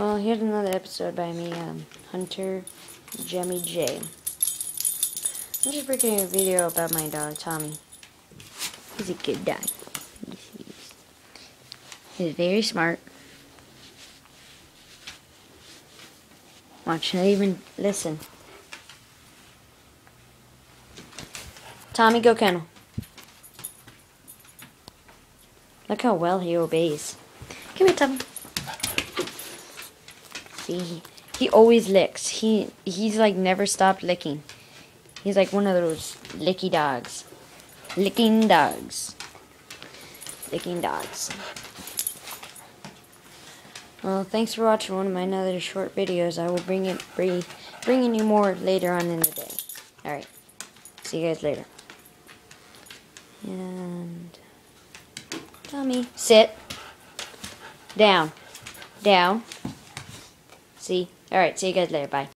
Well, here's another episode by me, um, Hunter Jemmy J. I'm just bringing a video about my dog, Tommy. He's a good dog. He's, he's very smart. Watch, not even listen. Tommy, go kennel. Look how well he obeys. Come here, Tommy. See, he, always licks. He he's like never stopped licking. He's like one of those licky dogs. Licking dogs. Licking dogs. Well, thanks for watching one of my other short videos. I will bring it bring, bringing you more later on in the day. All right. See you guys later. And Tommy, sit. Down. Down. See? Alright, see you guys later. Bye.